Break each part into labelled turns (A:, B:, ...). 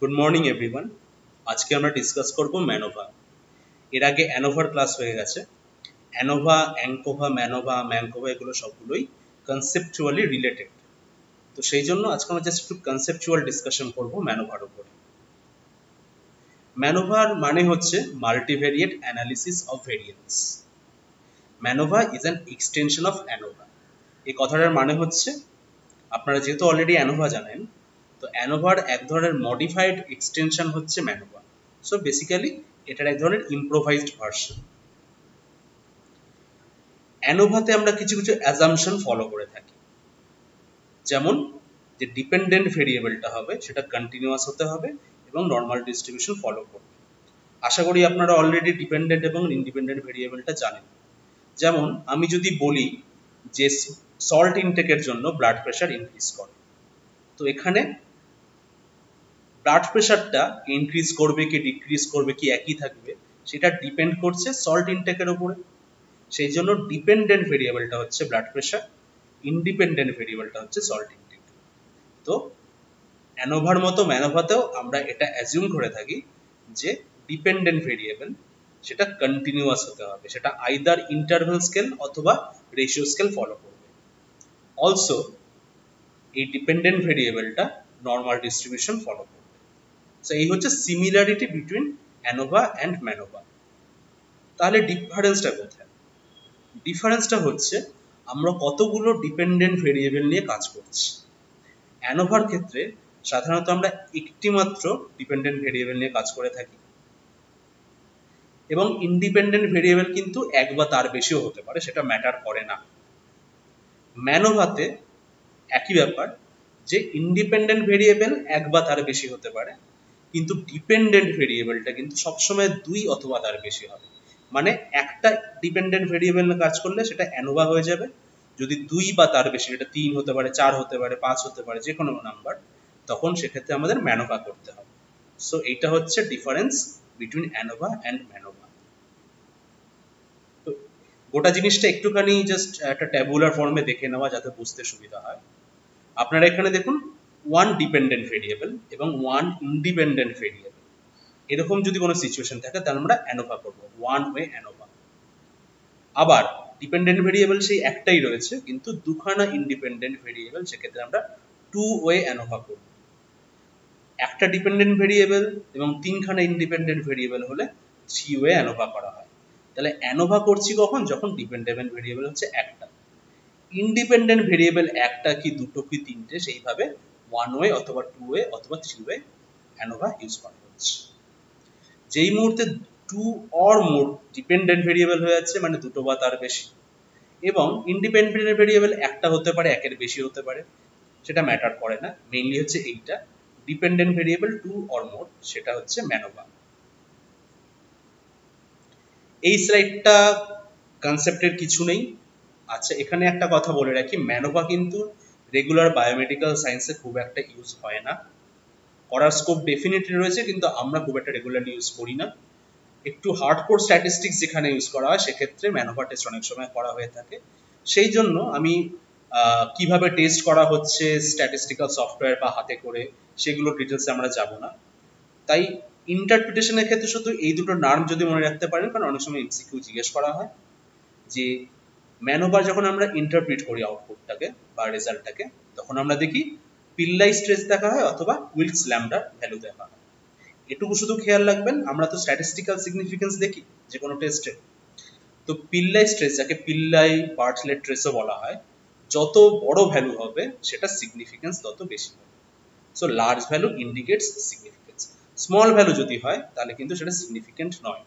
A: Good morning everyone আজকে আমরা discuss করব ম্যানোভা এর আগে অ্যানোভার ক্লাস হয়ে গেছে। অ্যানোভা অ্যাঙ্কোভা ম্যানোভা ম্যাঙ্কোভা এগুলো সবগুলোই কনসেপচুয়ালি রিলেটেড তো সেই জন্য আজকে আমরা জাস্ট একটু কনসেপচুয়াল ডিসকাশন করব ম্যানোভার উপরে। ম্যানোভার মানে হচ্ছে multivariate analysis of variance MANOVA is an extension of ANOVA এই কথাটার মানে হচ্ছে, আপনারা যেহেতু অলরেডি অ্যানোভা জানেন তো অ্যানোভার এক ধরনের মডিফাইড এক্সটেনশন হচ্ছে ম্যানোভা সো বেসিক্যালি এটার এক ধরনের ইম্প্রোভাইজড ভার্সন অ্যানোভাতে আমরা কিছু কিছু অ্যাজামশন ফলো করে থাকি। যেমন যে ডিপেন্ডেন্ট ভেরিয়েবলটা হবে, সেটা কন্টিনিউয়াস হতে হবে এবং নর্মাল ডিস্ট্রিবিউশন ফলো করবে। আশা করি আপনারা অলরেডি ডিপেন্ডেন্ট এবং ইন্ডিপেন্ডেন্ট ভেরিয়েবলটা জানেন। যেমন আমি যদি বলি যে সল্ট ইনটেকের জন্য ব্লাড প্রেশার ইনক্রিজ করে, তো এখানে ব্লাড প্রেশারটা ইনক্রিজ করবে কি ডিক্রিজ করবে কি একই থাকবে, সেটা ডিপেন্ড করছে সল্ট ইনটেকের উপরে সেই জন্য ডিপেন্ডেন্ট ভেরিয়েবলটা হচ্ছে ব্লাড প্রেশার ইন্ডিপেন্ডেন্ট ভেরিয়েবলটা হচ্ছে সল্ট ইনটেক তো অ্যানোভার মতো ম্যানোভাতেও আমরা এটা অ্যাজিউম করে থাকি যে ডিপেন্ডেন্ট ভেরিয়েবল সেটা কন্টিনিউয়াস হতে হবে, সেটা আইদার ইন্টারভেল স্কেল অথবা রেশিও স্কেল ফলো করবে। অলসো এই ডিপেন্ডেন্ট ভেরিয়েবলটা নর্মাল ডিস্ট্রিবিউশন ফলো করবে। সো এই হচ্ছে similarity between ANOVA and MANOVA তাহলে ডিফারেন্সটা কোথায়? ডিফারেন্সটা হচ্ছে আমরা কতগুলো ডিপেন্ডেন্ট ভেরিয়েবল নিয়ে কাজ করছি। অ্যানোভার ক্ষেত্রে সাধারণত আমরা একটি মাত্র ডিপেন্ডেন্ট ভেরিয়েবল নিয়ে কাজ করে থাকি। এবং ইন্ডিপেন্ডেন্ট ভেরিয়েবল কিন্তু এক বা তার বেশিও হতে পারে, সেটা ম্যাটার করে না। ম্যানোভাতে একই ব্যাপার যে ইন্ডিপেন্ডেন্ট ভেরিয়েবল এক বা তার বেশি হতে পারে কিন্তু ডিপেন্ডেন্ট ভেরিয়েবলটা কিন্তু সবসময় দুই অথবা তার বেশি হবে। মানে একটা ডিপেন্ডেন্ট ভেরিয়েবল কাজ করলে সেটা অ্যানোভা হয়ে যাবে। যদি দুই বা তার বেশি এটা তিন হতে পারে, চার হতে পারে, পাঁচ হতে পারে যে কোনো নাম্বার তখন সেক্ষেত্রে আমাদের ম্যানোভা করতে হবে। সো এইটা হচ্ছে difference between ANOVA and MANOVA তো গোটা জিনিসটা একটুখানি জাস্ট একটা ট্যাবুলার ফর্মে দেখে নেওয়া যাতে বুঝতে সুবিধা হয়। আপনারা এখানে দেখুন ওয়ান ডিপেন্ডেন্ট ভেরিয়েবল এবং ওয়ান ইন্ডিপেন্ডেন্ট ভেরিয়েবল এরকম যদি কোনো সিচুয়েশন থাকে, তাহলে আমরা অ্যানোভা করব। ওয়ান ওয়ে অ্যানোভা আবার ডিপেন্ডেন্ট ভেরিয়েবল সেই একটাই রয়েছে, কিন্তু দুখানা ইন্ডিপেন্ডেন্ট ভেরিয়েবল সেক্ষেত্রে আমরা টু ওয়ে অ্যানোভা করব। একটা ডিপেন্ডেন্ট ভেরিয়েবল এবং তিনখানা ইন্ডিপেন্ডেন্ট ভেরিয়েবল হলে থ্রি ওয়ে অ্যানোভা করা হয়। তাহলে অ্যানোভা করছি কখন? যখন ডিপেন্ডেন্ট ভেরিয়েবল হচ্ছে একটা। ইন্ডিপেন্ডেন্ট ভেরিয়েবল একটা কি, দুটো কি, তিনটে, সেইভাবে ওয়ান ওয়ে অথবা টু ওয়ে অথবা থ্রি ওয়ে অ্যানোভা ইউজ করা হচ্ছে। যেই মুহূর্তে two or more dependent variable হয়ে যাচ্ছে মানে দুটো বা তার বেশি, এবং ইন্ডিপেন্ডেন্ট ভেরিয়েবল একটা হতে পারে, একের বেশি হতে পারে, সেটা ম্যাটার করে না। মেইনলি হচ্ছে এইটা। Dependent variable two or more সেটা হচ্ছে ম্যানোভা এই স্লাইডটা কনসেপ্টের কিছু নেই। আচ্ছা এখানে একটা কথা বলে রাখি। ম্যানোভা কিন্তু রেগুলার বায়োমেডিক্যাল সায়েন্সে খুব একটা ইউজ হয় না। করার স্কোপ ডেফিনেটলি রয়েছে, কিন্তু আমরা খুব একটা রেগুলারলি ইউজ করি না। একটু হার্ডকোর স্ট্যাটিস্টিক্স যেখানে ইউজ করা হয়, সেক্ষেত্রে ম্যানোভা টেস্ট অনেক সময় করা হয়ে থাকে। সেই জন্য আমি কীভাবে টেস্ট করা হচ্ছে স্ট্যাটিস্টিক্যাল সফটওয়্যার বা হাতে করে সেগুলো ডিটেলসে আমরা যাব না। তাই ইন্টারপ্রিটেশনের ক্ষেত্রে শুধু এই দুটো নার্ম যদি মনে রাখতে পারেন, কারণ অনেক সময় এমসিকিউ জিজ্ঞেস করা হয় যে ম্যানোভার যখন আমরা ইন্টারপ্রিট করি আউটপুটটাকে বা রেজাল্টটাকে তখন আমরা দেখি পিল্লাই স্ট্রেস দেখা হয় অথবা উইলস ল্যামডার ভ্যালু দেখা হয়। এটুকু শুধু খেয়াল রাখবেন, আমরা তো স্ট্যাটিস্টিক্যাল সিগনিফিকেন্স দেখি যে কোনো টেস্টে তো পিল্লাই স্ট্রেস যাকে পিল্লাই বার্টলেট ট্রেসও বলা হয়, যত বড় ভ্যালু হবে, সেটা সিগনিফিকেন্স তত বেশি হবে। So large value indicates significance small value যদি হয়, তাহলে কিন্তু সেটা সিগনিফিকেন্ট নয়।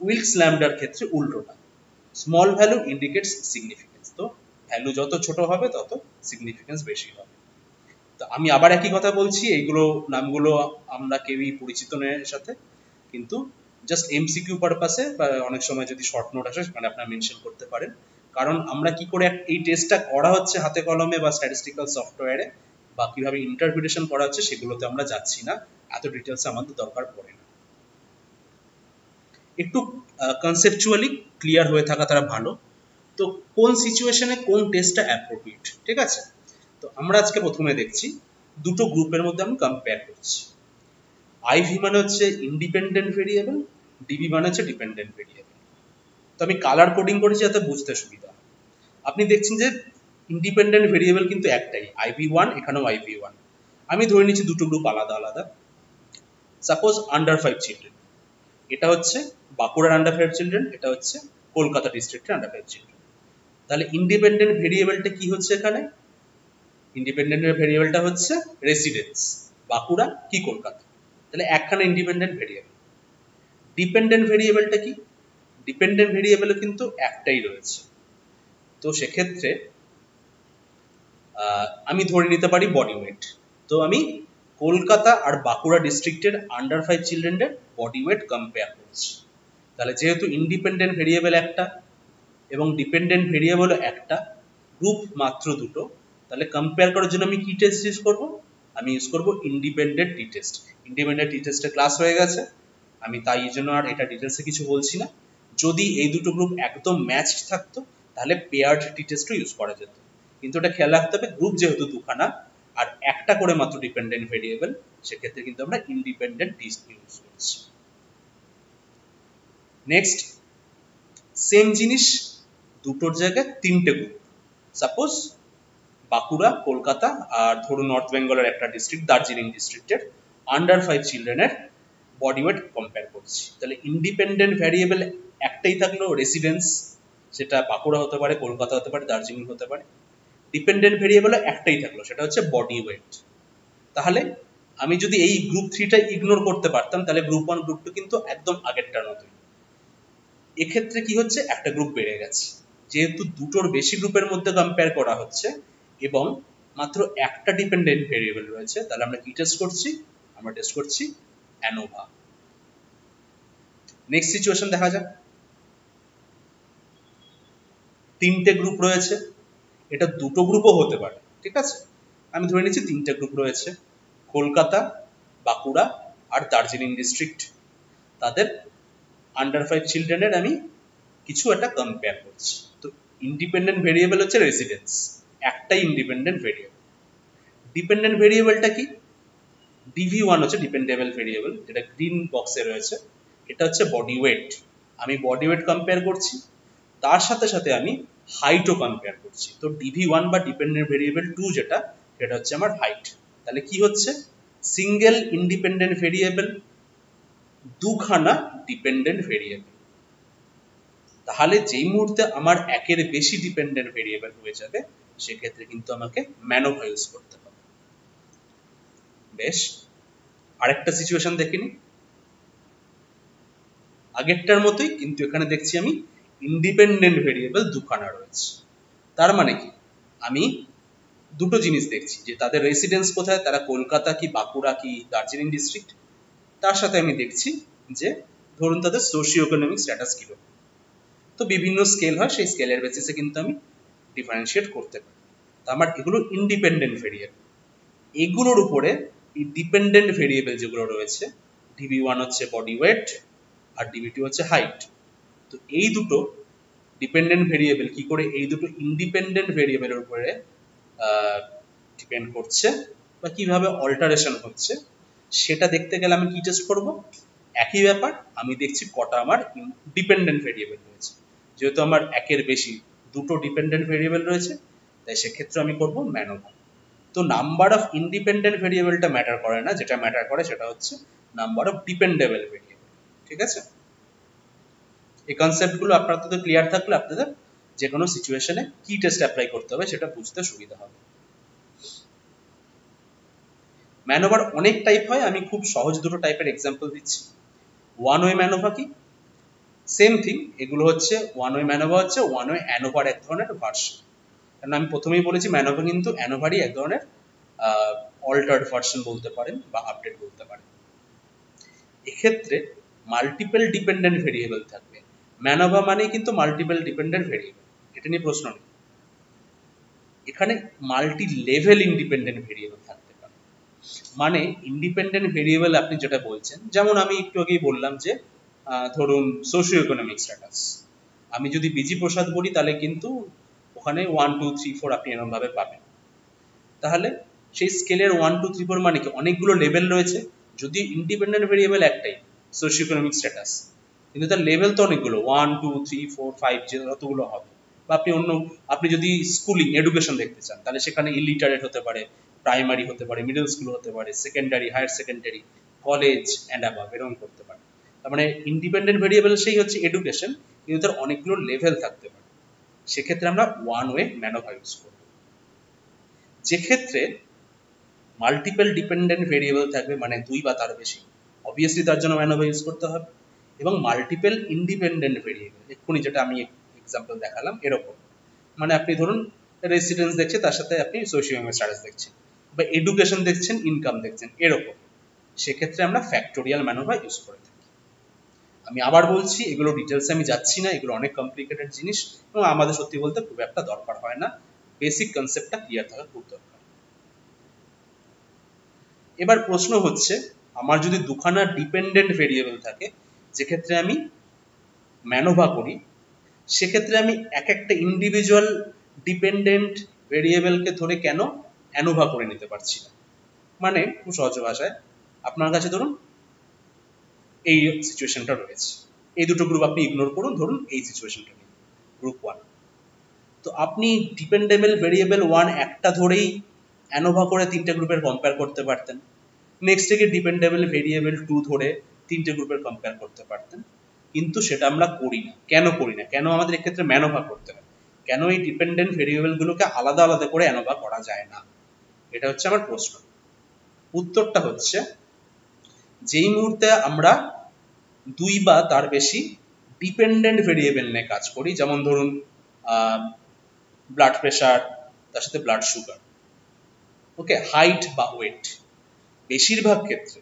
A: উইলস ল্যামডার ক্ষেত্রে উল্টোটা। স্মল ভ্যালু ইন্ডিকেটস সিগনিফিকেন্স তো ভ্যালু যত ছোট হবে, তত সিগনিফিকেন্স বেশি হবে। তো আমি আবার একই কথা বলছি, এইগুলো নামগুলো আমরা কেউই পরিচিত নয় সাথে, কিন্তু জাস্ট এমসিকিউ পারপাসে বা অনেক সময় যদি শর্ট নোট আসে, সেখানে আপনারা মেনশন করতে পারেন। কারণ আমরা কি করে এই টেস্টটা করা হচ্ছে হাতে কলমে বা স্ট্যাটিস্টিক্যাল সফটওয়্যারে বা কীভাবে ইন্টারপ্রিটেশন করা হচ্ছে, সেগুলোতে আমরা যাচ্ছি না। এত ডিটেলস আমাদের দরকার পড়ে না। একটু কনসেপচুয়ালি ক্লিয়ার হয়ে থাকা তারা ভালো। তো কোন সিচুয়েশনে কোন টেস্টটা অ্যাপ্রোপ্রিয়েট ঠিক আছে? তো আমরা আজকে প্রথমে দেখছি, দুটো গ্রুপের মধ্যে আমি কম্পেয়ার করছি। আইভি মানে হচ্ছে ইন্ডিপেন্ডেন্ট ভেরিয়েবল ডিবি মানে হচ্ছে ডিপেন্ডেন্ট ভেরিয়েবল তো আমি কালার কোডিং করেছি যাতে বুঝতে সুবিধা আপনি দেখছেন যে ইন্ডিপেন্ডেন্ট ভেরিয়েবল কিন্তু একটাই আইভি ওয়ান এখানেও আইভি ওয়ান আমি ধরে নিচ্ছি দুটো গ্রুপ আলাদা আলাদা। সাপোজ আন্ডার ফাইভ চিলড্রেন এটা হচ্ছে বাঁকুড়ার আন্ডার ফাইভ চিলড্রেন এটা হচ্ছে কলকাতা ডিস্ট্রিক্টের আন্ডার ফাইভ চিলড্রেন তাহলে ইন্ডিপেন্ডেন্ট ভেরিয়েবলটা কি হচ্ছে এখানে? ইন্ডিপেন্ডেন্ট ভেরিয়েবলটা হচ্ছে রেসিডেন্স বাঁকুড়া কি কলকাতা? তাহলে একখানা ইন্ডিপেন্ডেন্ট ভেরিয়েবল ডিপেন্ডেন্ট ভেরিয়েবলটা কি? ডিপেন্ডেন্ট ভেরিয়েবলও কিন্তু একটাই রয়েছে। তো সেক্ষেত্রে আমি ধরে নিতে পারি বডি ওয়েট তো আমি কলকাতা আর বাঁকুড়া ডিস্ট্রিক্টের আন্ডার ফাইভ চিলড্রেনের বডি ওয়েট কম্পেয়ার করছি। তাহলে যেহেতু ইন্ডিপেন্ডেন্ট ভেরিয়েবল একটা এবং ডিপেন্ডেন্ট ভেরিয়েবলও একটা গ্রুপ মাত্র দুটো, তাহলে কম্পেয়ার করার জন্য আমি কি টেস্ট ইউজ করব? আমি ইউজ করব independent t test independent t টেস্টের ক্লাস হয়ে গেছে। আমি তাই এই জন্য আর এটা ডিটেলসে কিছু বলছি না। যদি এই দুটো গ্রুপ একদম ম্যাচড থাকতো, তাহলে পেয়ার্ড টি টেস্টও ইউজ করা যেত। কিন্তু এটা খেয়াল রাখতে হবে গ্রুপ যেহেতু দুখানা আর একটা করে মাত্র ডিপেন্ডেন্ট ভেরিয়েবল সেক্ষেত্রে কিন্তু আমরা ইন্ডিপেন্ডেন্ট টেস্ট ইউজ করছি। নেক্সট সেম জিনিস দুটোর জায়গায় তিনটে গ্রুপ সাপোজ বাঁকুড়া, কলকাতা আর ধরুন নর্থ বেঙ্গলের একটা ডিস্ট্রিক্ট দার্জিলিং ডিস্ট্রিক্টের আন্ডার ফাইভ চিলড্রেনের বডি ওয়েট কম্পেয়ার করছি। তাহলে ইন্ডিপেন্ডেন্ট ভ্যারিয়েবল একটাই থাকল রেসিডেন্স সেটা বাঁকুড়া হতে পারে, কলকাতা হতে পারে, দার্জিলিং হতে পারে। ডিপেন্ডেন্ট ভেরিয়েবল একটাই থাকল, সেটা হচ্ছে বডি ওয়েট তাহলে আমি যদি এই গ্রুপ থ্রিটা ইগনোর করতে পারতাম, তাহলে গ্রুপ ওয়ান গ্রুপ টু কিন্তু একদম আগেরটার মতোই। এক্ষেত্রে কি হচ্ছে? একটা গ্রুপ বেড়ে গেছে। যেহেতু দুটোর বেশি গ্রুপের মধ্যে কম্পেয়ার করা হচ্ছে এবং মাত্র একটা ডিপেন্ডেন্ট ভেরিয়েবল রয়েছে, তাহলে আমরা কি টেস্ট করছি? আমরা টেস্ট করছি অ্যানোভা নেক্সট সিচুয়েশন দেখা যাক। তিনটে গ্রুপ রয়েছে। এটা দুটো গ্রুপও হতে পারে, ঠিক আছে? আমি ধরে নিচ্ছি তিনটে গ্রুপ রয়েছে, কলকাতা, বাঁকুড়া আর দার্জিলিং ডিস্ট্রিক্ট তাদের আন্ডার ফাইভ চিলড্রেনের আমি কিছু একটা কম্পেয়ার করছি। তো ইন্ডিপেন্ডেন্ট ভেরিয়েবল হচ্ছে রেসিডেন্স একটাই ইন্ডিপেন্ডেন্ট ভেরিয়েবল ডিপেন্ডেন্ট ভেরিয়েবলটা কি? ডিভি ওয়ান হচ্ছে ডিপেন্ডেবল ভেরিয়েবল যেটা গ্রিন বক্সে রয়েছে। এটা হচ্ছে বডি ওয়েট আমি বডি ওয়েট কম্পেয়ার করছি। তার সাথে সাথে আমি হাইটও কম্পেয়ার করছি। তো ডিভি ওয়ান বা ডিপেন্ডেন্ট ভেরিয়েবল টু যেটা, সেটা হচ্ছে আমার হাইট তাহলে কি হচ্ছে? সিঙ্গেল ইন্ডিপেন্ডেন্ট ভেরিয়েবল দুখানা ডিপেন্ডেন্ট ভেরিয়েবল তাহলে যেই মুহূর্তে আমার একের বেশি ডিপেন্ডেন্ট ভেরিয়েবল হয়ে যাবে, সেক্ষেত্রে কিন্তু আমাকে ম্যানোভা ইউজ করতে হবে। বেশ, আরেকটা সিচুয়েশন দেখে নি আগেরটার মতোই, কিন্তু এখানে দেখছি আমি ইন্ডিপেন্ডেন্ট ভেরিয়েবল দুখানা রয়েছে। তার মানে কি? আমি দুটো জিনিস দেখছি, যে তাদের রেসিডেন্স কোথায়, তারা কলকাতা কি, বাঁকুড়া কি, দার্জিলিং ডিস্ট্রিক্ট তার সাথে আমি দেখছি যে, ধরুন তাদের সোশিও ইকোনমিক স্ট্যাটাস কীরকম তো বিভিন্ন স্কেল হয়, সেই স্কেলের বেসিসে কিন্তু আমি ডিফারেন্সিয়েট করতে পারি। তো আমার এগুলো ইন্ডিপেন্ডেন্ট ভেরিয়েবল এগুলোর উপরে এই ডিপেন্ডেন্ট ভেরিয়েবল যেগুলো রয়েছে ডিবি ওয়ান হচ্ছে বডি ওয়েট আর ডিবি টু হচ্ছে হাইট তো এই দুটো ডিপেন্ডেন্ট ভেরিয়েবল কি করে এই দুটো ইন্ডিপেন্ডেন্ট ভেরিয়েবলের উপরে ডিপেন্ড করছে বা কীভাবে অল্টারেশন হচ্ছে, সেটা দেখতে গেলে আমি কি টেস্ট করব? একই ব্যাপার, আমি দেখছি কটা আমার ডিপেন্ডেন্ট ভেরিয়েবল রয়েছে। যেহেতু আমার একের বেশি দুটো ডিপেন্ডেন্ট ভেরিয়েবল রয়েছে, তাই সেক্ষেত্রে আমি করব ম্যানোভা তো নাম্বার অফ ইন্ডিপেন্ডেন্ট ভেরিয়েবলটা ম্যাটার করে না, যেটা ম্যাটার করে সেটা হচ্ছে নাম্বার অফ ডিপেন্ডেবল ভেরিয়েবল ঠিক আছে? এই কনসেপ্টগুলো আপনাদের ক্লিয়ার থাকলে আপনাদের যে কোনো সিচুয়েশনে কি টেস্ট অ্যাপ্লাই করতে হবে সেটা বুঝতে সুবিধা হবে। ম্যানোভার অনেক টাইপ হয়, আমি খুব সহজ দুটো টাইপের এক্সাম্পল দিচ্ছি। ওয়ান ওয়ে ম্যানোভা কি? সেম থিং এগুলো হচ্ছে ওয়ান ওয়ে ম্যানোভা হচ্ছে ওয়ান ওয়ে অ্যানোভার এক ধরনের ভার্সন কারণ আমি প্রথমেই বলেছি ম্যানোভা কিন্তু অ্যানোভারই এক ধরনের অল্টার্ড ভার্সন বলতে পারেন বা আপডেট বলতে পারেন। এক্ষেত্রে মাল্টিপল ডিপেন্ডেন্ট ভেরিয়েবল থাকবে। ম্যানোভা মানেই কিন্তু মাল্টিপল ডিপেন্ডেন্ট ভেরিয়েবল এটা নিয়ে প্রশ্ন নেই। এখানে মাল্টি লেভেল ইন্ডিপেন্ডেন্ট ভেরিয়েবল থাকতে পারে। মানে ইন্ডিপেন্ডেন্ট ভেরিয়েবল আপনি যেটা বলছেন, যেমন আমি একটু আগেই বললাম যে ধরুন সোশিও ইকোনমিক স্ট্যাটাস আমি যদি বিজি প্রসাদ বলি, তাহলে কিন্তু ওখানে ওয়ান টু থ্রি ফোর আপনি এরকমভাবে পাবেন। তাহলে সেই স্কেলের ওয়ান টু থ্রি ফোর মানে কি? অনেকগুলো লেভেল রয়েছে। যদি ইন্ডিপেন্ডেন্ট ভেরিয়েবল একটাই সোশিও ইকোনমিক স্ট্যাটাস কিন্তু তার লেভেল তো অনেকগুলো। One two three four five যে যতগুলো হবে। বা আপনি অন্য, আপনি যদি স্কুলিং এডুকেশন দেখতে চান, তাহলে সেখানে ইলিটারেট হতে পারে প্রাইমারি হতে পারে মিডল স্কুল হতে পারে secondary higher secondary college and above এরকম করতে পারে। তার মানে ইন্ডিপেন্ডেন্ট ভেরিয়েবল সেই হচ্ছে এডুকেশন কিন্তু তার অনেকগুলো লেভেল থাকতে পারে। সেক্ষেত্রে আমরা ওয়ান ওয়ে ম্যানোভা ইউজ করব। যেক্ষেত্রে মাল্টিপল ডিপেন্ডেন্ট ভেরিয়েবল থাকবে মানে দুই বা তার বেশি। অবভিয়াসলি তার জন্য ম্যানোভা ইউজ করতে হবে। এবং মাল্টিপল ইন্ডিপেন্ডেন্ট ভেরিয়েবল এক্ষুনি যেটা আমি এক্সাম্পল দেখালাম, এরকম। মানে আপনি ধরুন রেসিডেন্স দেখছে, তার সাথে আপনি সোশিও স্ট্যাটাস দেখছেন, বা এডুকেশন দেখছেন ইনকাম দেখছেন, এরকম। সেক্ষেত্রে আমরা ফ্যাক্টোরিয়াল ম্যানোভা ইউজ করে থাকি। আমি আবার বলছি, এগুলো ডিটেলসে আমি যাচ্ছি না, এগুলো অনেক কমপ্লিকেটেড জিনিস, এবং আমাদের সত্যি বলতে খুব একটা দরকার হয় না। বেসিক কনসেপ্টটা ক্লিয়ার থাকা খুব দরকার। এবার প্রশ্ন হচ্ছে, আমার যদি দুখানা ডিপেন্ডেন্ট ভেরিয়েবল থাকে যেক্ষেত্রে আমি ম্যানোভা করি সেক্ষেত্রে আমি এক একটা ইন্ডিভিজুয়াল ডিপেন্ডেন্ট ভেরিয়েবলকে ধরে কেন অ্যানোভা করে নিতে পারছি না? মানে খুব সহজ ভাষায়, আপনার কাছে ধরুন এই সিচুয়েশনটা রয়েছে। এই দুটো গ্রুপ আপনি ইগনোর করুন, ধরুন এই সিচুয়েশনটা নিয়ে। গ্রুপ ওয়ান তো আপনি ডিপেন্ডেবল ভেরিয়েবল ওয়ান একটা ধরেই অ্যানোভা করে তিনটে গ্রুপের কম্পেয়ার করতে পারতেন। নেক্সট থেকে ডিপেন্ডেবল ভেরিয়েবল টু ধরে তিনটে গ্রুপের কম্পেয়ার করতে পারতেন। কিন্তু সেটা আমরা করি না। কেন করি না? কেন আমাদের এক্ষেত্রে ম্যানোভা করতে হয়? কেন এই ডিপেন্ডেন্ট ভেরিয়েবলগুলোকে আলাদা আলাদা করে অ্যানোভা করা যায় না? এটা হচ্ছে আমার প্রশ্ন। উত্তরটা হচ্ছে, যেই মুহূর্তে আমরা দুই বা তার বেশি ডিপেন্ডেন্ট ভেরিয়েবল নিয়ে কাজ করি, যেমন ধরুন ব্লাড প্রেশার তার সাথে ব্লাড সুগার ওকে হাইট বা ওয়েট বেশিরভাগ ক্ষেত্রে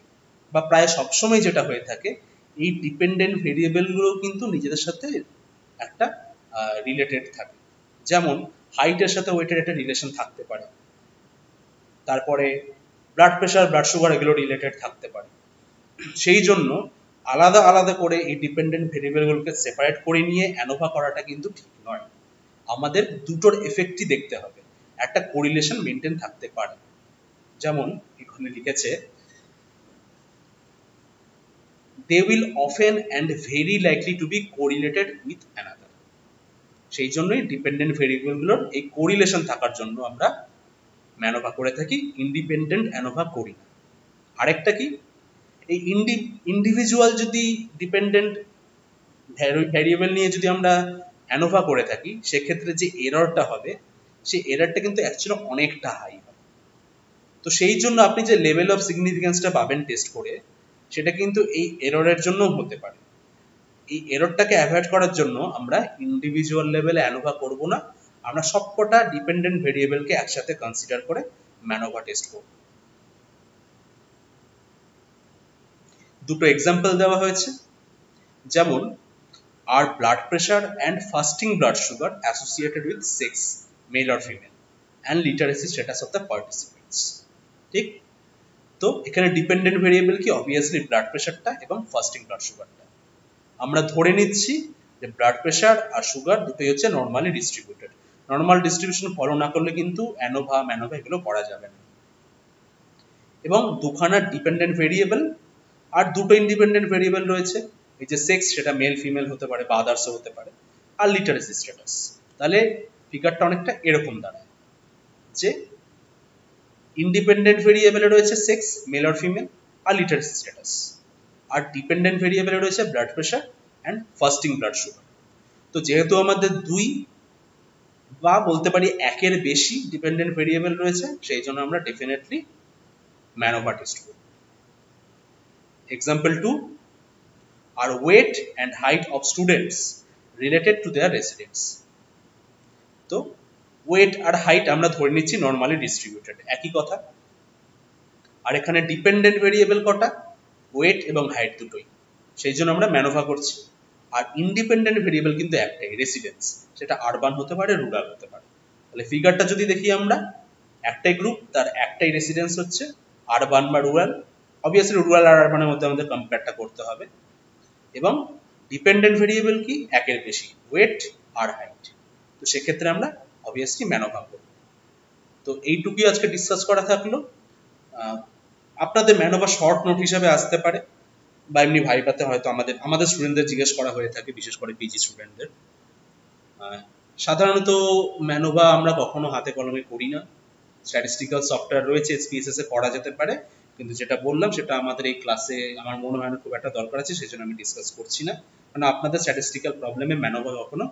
A: বা প্রায় সবসময় যেটা হয়ে থাকে, এই ডিপেন্ডেন্ট ভেরিয়েবলগুলো কিন্তু নিজেদের সাথে একটা রিলেটেড থাকে। যেমন হাইটের সাথে ওয়েটের একটা রিলেশন থাকতে পারে। তারপরে ব্লাড প্রেশার ব্লাড সুগার এগুলো রিলেটেড থাকতে পারে। সেই জন্য আলাদা আলাদা করে এই ডিপেন্ডেন্ট ভেরিয়েবলগুলোকে সেপারেট করে নিয়ে অ্যানোভা করাটা কিন্তু ঠিক নয়। আমাদের দুটোর এফেক্টই দেখতে হবে। একটা কোরিলেশন মেনটেন থাকতে পারে। যেমন, এখানে লিখেছে they will often and very likely to be correlated with another সেই জন্যই ডিপেন্ডেন্ট ভেরিয়েবলগুলোর এই কোরিলেশন থাকার জন্য আমরা ম্যানোভা করে থাকি ইন্ডিপেন্ডেন্ট অ্যানোভা করি না। আরেকটা কি? এই ইন্ডি ইন্ডিভিজুয়াল যদি ডিপেন্ডেন্ট ভ্যারিয়েবল নিয়ে যদি আমরা অ্যানোভা করে থাকি, সেক্ষেত্রে যে এররটা হবে, সেই এররটা কিন্তু অ্যাকচুয়ালি অনেকটা হাই হবে। তো সেই জন্য আপনি যে লেভেল অফ সিগনিফিকেন্সটা পাবেন টেস্ট করে সেটা কিন্তু এই এররের জন্য হতে পারে। এই এররটাকে অ্যাভয়েড করার জন্য আমরা ইন্ডিভিজুয়াল লেভেলে অ্যানোভা করব না। আমরা সবকটা ডিপেন্ডেন্ট ভেরিয়েবলকে একসাথে কনসিডার করে ম্যানোভা টেস্ট করব। দুটো এক্সাম্পল দেওয়া হয়েছে। যেমন আর blood pressure and fasting blood sugar associated with sex male or female and literacy status of the participants ঠিক? তো এখানে ডিপেন্ডেন্ট ভেরিয়েবল কি? অবভিয়াসলি ব্লাড প্রেশারটা এবং ফাস্টিং ব্লাড সুগারটা আমরা ধরে নিচ্ছি যে ব্লাড প্রেশার আর সুগার দুটোই হচ্ছে normally distributed normal distribution follow না করলে কিন্তু অ্যানোভা ম্যানোভা এগুলো করা যাবে না। এবং দুখানা ডিপেন্ডেন্ট ভেরিয়েবল আর দুটো ইন্ডিপেন্ডেন্ট ভেরিয়েবল রয়েছে। এই যে সেক্স সেটা মেল ফিমেল হতে পারে বা আদার্সও হতে পারে। আর লিটারেসি স্ট্যাটাস তাহলে ফিগারটা অনেকটা এরকম দাঁড়ায় যে ইন্ডিপেন্ডেন্ট ভেরিয়েবলে রয়েছে সেক্স মেল আর ফিমেল আর লিটারেসি স্ট্যাটাস আর ডিপেন্ডেন্ট ভেরিয়েবলে রয়েছে blood pressure and fasting blood sugar তো যেহেতু আমাদের দুই বা বলতে পারি একের বেশি ডিপেন্ডেন্ট ভেরিয়েবল রয়েছে, সেই জন্য আমরা ডেফিনেটলি ম্যানোভা টেস্ট করব। Example 2 are weight and height of students related to their residence. তো ওয়েট আর হাইট আমরা ধরে নিচ্ছি নর্মালি ডিস্ট্রিবিউটেড একই কথা। আর এখানে ডিপেন্ডেন্ট ভেরিয়েবল কটা? ওয়েট এবং হাইট দুটোই। সেই জন্য আমরা ম্যানোভা করছি। আর ইন্ডিপেন্ডেন্ট ভেরিয়েবল কিন্তু একটাই রেসিডেন্স সেটা আরবান হতে পারে রুরাল হতে পারে। তাহলে ফিগারটা যদি দেখি আমরা, একটাই গ্রুপ তার একটাই রেসিডেন্স হচ্ছে আরবান বা রুরাল অবভিয়াসলি রুরাল আর আরবানের মধ্যে আমাদের কম্পেয়ারটা করতে হবে। এবং ডিপেন্ডেন্ট ভেরিয়েবল কি? একের বেশি ওয়েট আর হাইট তো সেক্ষেত্রে আমরা অবভিয়াসলি ম্যানোভা করব তো এইটুকুই আজকে ডিসকাস করা থাকল। আপনাদের ম্যানোভা শর্ট নোট হিসাবে আসতে পারে, বা এমনি ভাইভাতে হয়তো আমাদের আমাদের স্টুডেন্টদের জিজ্ঞেস করা হয়ে থাকে, বিশেষ করে পিজি স্টুডেন্টদের সাধারণত ম্যানোভা আমরা কখনো হাতে কলমে করি না। স্ট্যাটিস্টিক্যাল সফটওয়্যার রয়েছে এসপিএসএস এ করা যেতে পারে, কিন্তু যেটা বললাম, সেটা আমাদের এই ক্লাসে আমার মনে হয় না খুব একটা দরকার আছে সেই জন্য আমি ডিসকাস করছি না। কারণ আপনাদের স্ট্যাটিস্টিক্যাল প্রবলেমে ম্যানোভা কখনো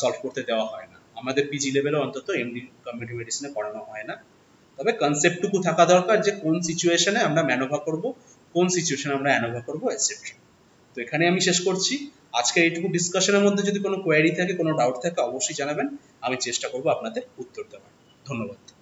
A: সলভ করতে দেওয়া হয় না। আমাদের পিজি লেভেলে অন্তত এমডি কমিউনিটি মেডিসিনে পড়ানো হয় না। তবে কনসেপ্টটুকু থাকা দরকার যে কোন সিচুয়েশনে আমরা ম্যানোভা করব, কোন সিচুয়েশনে আমরা অ্যানোভা করব এটসেট্রা তো এখানে আমি শেষ করছি। আজকে এইটুকু ডিসকাশনের মধ্যে যদি কোনো কোয়ারি থাকে, কোনো ডাউট থাকে, অবশ্যই জানাবেন। আমি চেষ্টা করব আপনাদের উত্তর দেওয়ার। ধন্যবাদ।